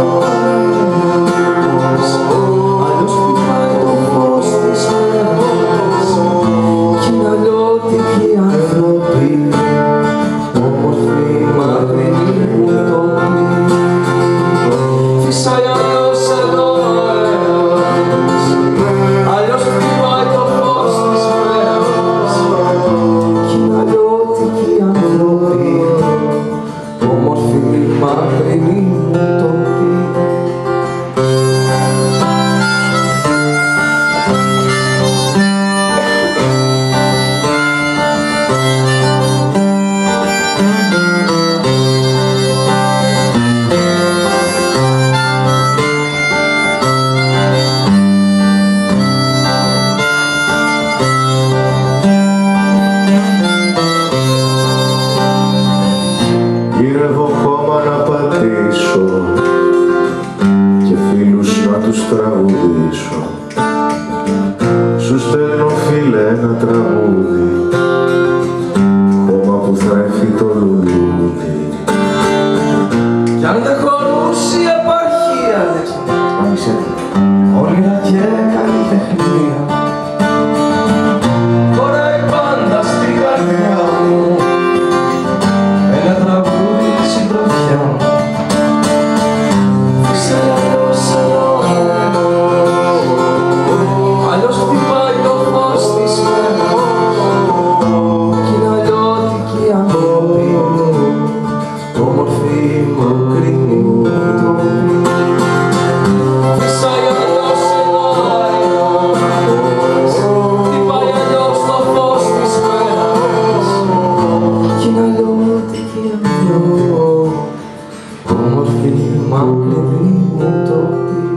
Oh. γύρευω χώμα να πατήσω και φίλους να τους τραγουδήσω. Σου στέλνω φίλε ένα τραγούδι. como al fin más le vivo